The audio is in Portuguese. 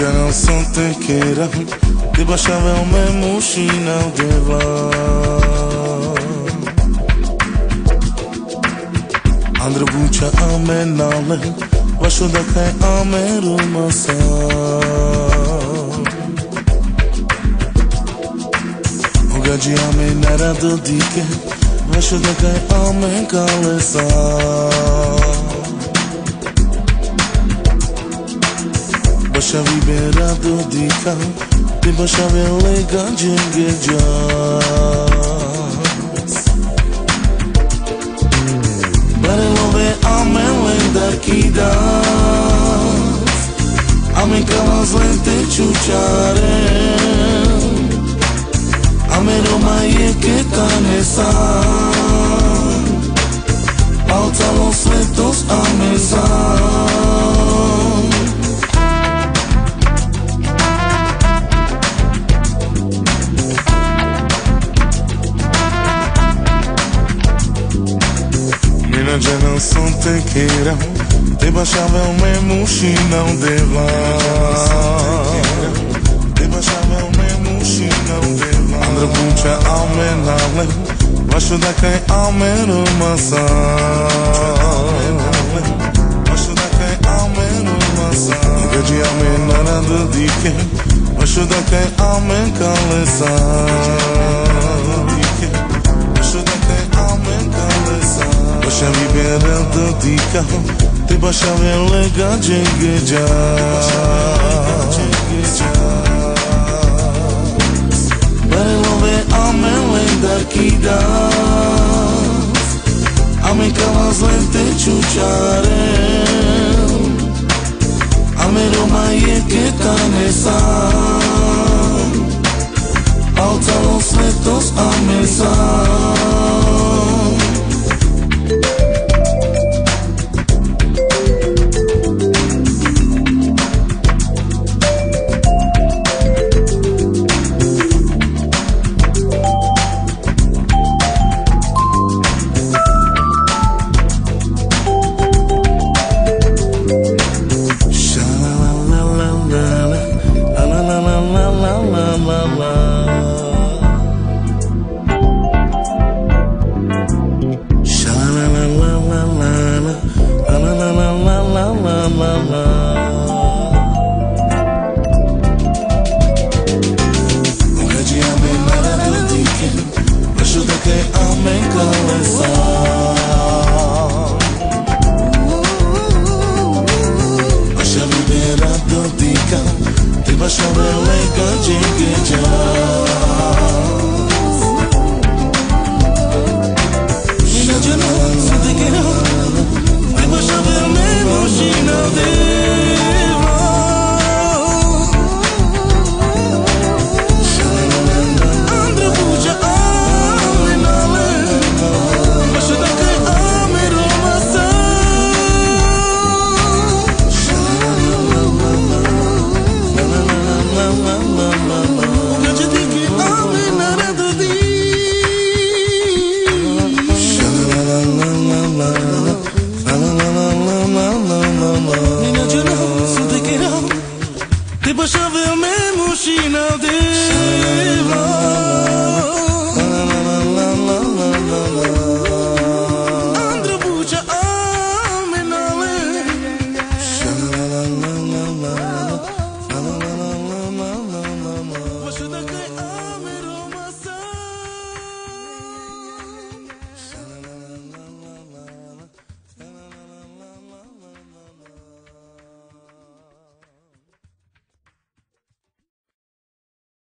Já não são tequeira Debochava é o mesmo chinão de Andră bucea amenală V-aș uda că am rămasă O gagi amenara de dică V-aș uda că am Boşa bir beraber dikan Bir boşa benle kancın geleceğiz Barelo ve amele daki dans Ame kalas lente A Ame roma é que ketan esas Já não sou tequeira Debaixava o meu mochilão de lá Debaixava o meu mochilão de lá André Puncha almenale Baixo da cai almeno maçã Baixo da cai almeno maçã Liga de almenara do dique Baixo da cai almen caleçã Dica Te baixava elegante Geja Barelove amen lendar kida 그저 final de